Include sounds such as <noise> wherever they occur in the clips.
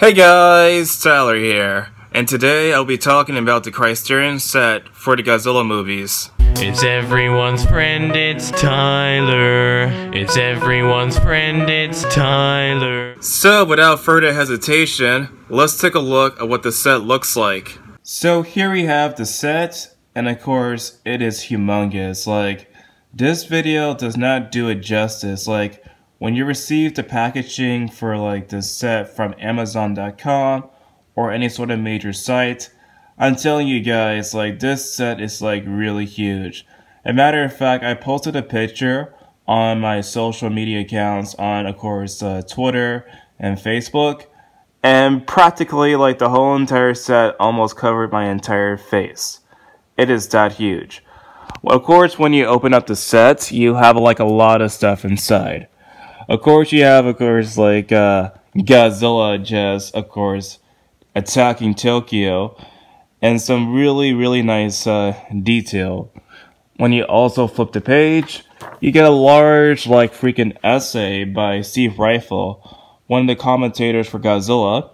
Hey guys, Tyler here, and today I'll be talking about the Criterion set for the Godzilla movies. It's everyone's friend, it's Tyler. It's everyone's friend, it's Tyler. So, without further hesitation, let's take a look at what the set looks like. So, here we have the set, and of course, it is humongous. Like, this video does not do it justice. Like, when you receive the packaging for like the set from Amazon.com or any sort of major site, I'm telling you guys, like this set is like really huge. A matter of fact, I posted a picture on my social media accounts on, of course, uh, Twitter and Facebook, and practically like the whole entire set almost covered my entire face. It is that huge. Well, of course, when you open up the set, you have like a lot of stuff inside. Of course, you have, of course, like uh, Godzilla just, of course, attacking Tokyo, and some really, really nice uh, detail. When you also flip the page, you get a large, like, freaking essay by Steve Ryfle, one of the commentators for Godzilla,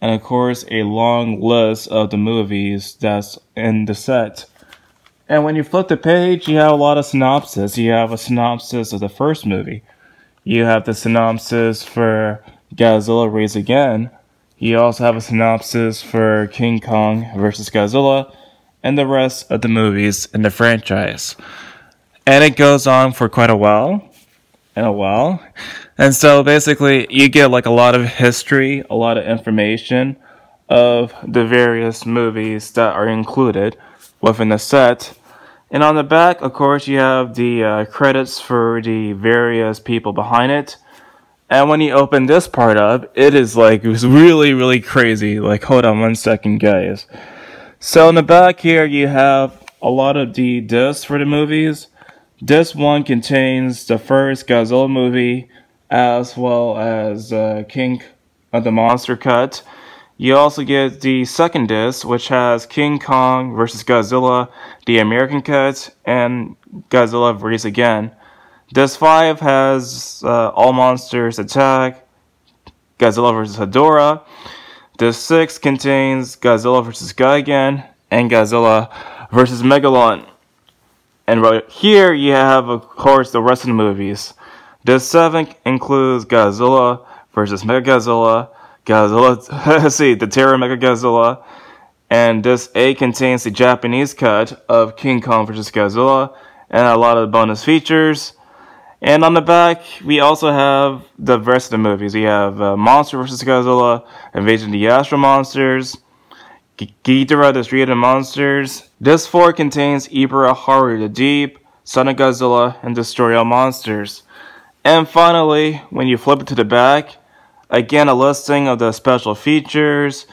and of course, a long list of the movies that's in the set. And when you flip the page, you have a lot of synopsis. You have a synopsis of the first movie you have the synopsis for Godzilla Raids Again. You also have a synopsis for King Kong vs. Godzilla and the rest of the movies in the franchise. And it goes on for quite a while. And a while. And so basically, you get like a lot of history, a lot of information of the various movies that are included within the set and on the back, of course, you have the uh, credits for the various people behind it. And when you open this part up, it is like, it was really, really crazy. Like, hold on one second, guys. So in the back here, you have a lot of the discs for the movies. This one contains the first Godzilla movie, as well as uh, King of the Monster Cut. You also get the second disc, which has King Kong vs. Godzilla, the American cut, and Godzilla vs. Again. Disc 5 has uh, All Monsters Attack, Godzilla vs. Hedorah. Disc 6 contains Godzilla vs. Gigan, and Godzilla vs. Megalon. And right here you have, of course, the rest of the movies. Disc 7 includes Godzilla vs. Mechagodzilla, Godzilla, <laughs> see, the Terror Mechagodzilla, and this A contains the Japanese cut of King Kong vs. Godzilla, and a lot of bonus features. And on the back, we also have the rest of the movies. We have uh, Monster vs. Godzilla, Invasion of the Astro Monsters, G Ghidorah, the Street of Monsters. This 4 contains Ebirah Horror the Deep, Son of Godzilla, and Destroy All Monsters. And finally, when you flip it to the back, Again, a listing of the special features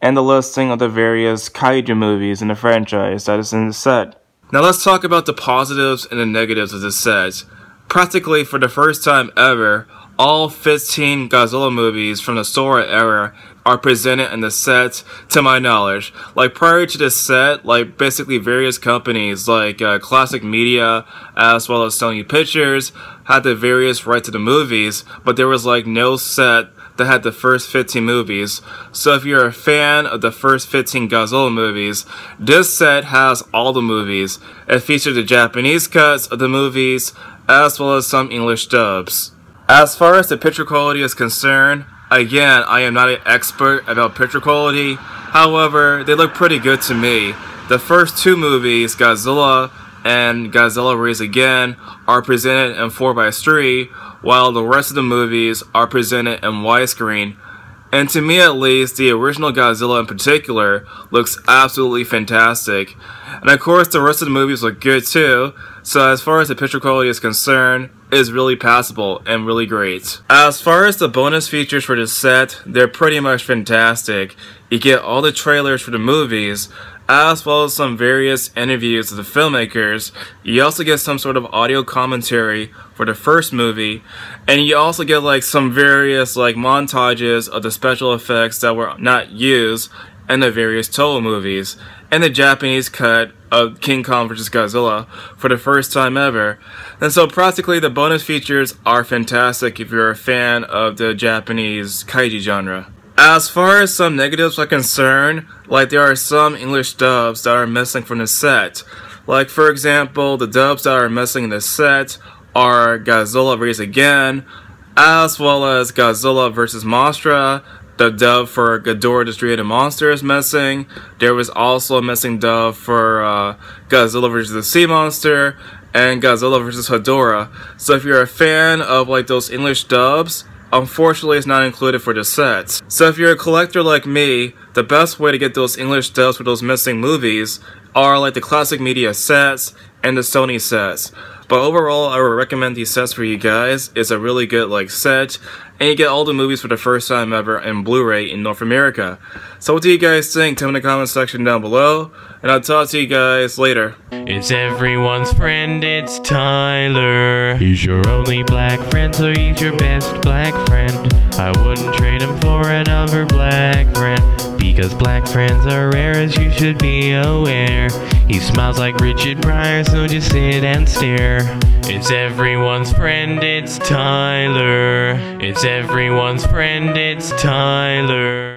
and the listing of the various kaiju movies in the franchise that is in the set. Now let's talk about the positives and the negatives of this set. Practically for the first time ever, all 15 Godzilla movies from the Showa era are presented in the set, to my knowledge. Like prior to this set, like basically various companies like uh, Classic Media, as well as Sony Pictures, had the various rights to the movies, but there was like no set that had the first 15 movies. So if you're a fan of the first 15 Godzilla movies, this set has all the movies. It features the Japanese cuts of the movies, as well as some English dubs. As far as the picture quality is concerned, again, I am not an expert about picture quality. However, they look pretty good to me. The first two movies, Godzilla and Godzilla Raids Again, are presented in 4x3, while the rest of the movies are presented in widescreen. And to me at least, the original Godzilla in particular looks absolutely fantastic. And of course, the rest of the movies look good too, so as far as the picture quality is concerned, is really passable and really great. As far as the bonus features for this set, they're pretty much fantastic. You get all the trailers for the movies, as well as some various interviews of the filmmakers. You also get some sort of audio commentary for the first movie, and you also get like some various like montages of the special effects that were not used in the various Toho movies, and the Japanese cut of King Kong vs. Godzilla for the first time ever. And so practically the bonus features are fantastic if you're a fan of the Japanese kaiju genre. As far as some negatives are concerned, like there are some English dubs that are missing from the set. Like for example, the dubs that are missing in the set are Godzilla Raids Again, as well as Godzilla vs. Mothra. The dub for Ghidorah Destroy the Monster is missing. There was also a missing dub for uh, Godzilla vs. the Sea Monster and Godzilla vs. Hedorah. So if you're a fan of like those English dubs, unfortunately it's not included for the sets. So if you're a collector like me, the best way to get those English dubs for those missing movies are like the classic media sets and the Sony sets. But overall, I would recommend these sets for you guys. It's a really good like set, and you get all the movies for the first time ever in Blu-ray in North America. So what do you guys think? Tell me in the comment section down below, and I'll talk to you guys later. It's everyone's friend, it's Tyler. He's your only black friend, so he's your best black friend. I wouldn't trade him for another black friend. Because black friends are rare, as you should be aware. He smiles like Richard Pryor, so just sit and stare. It's everyone's friend, it's Tyler. It's everyone's friend, it's Tyler.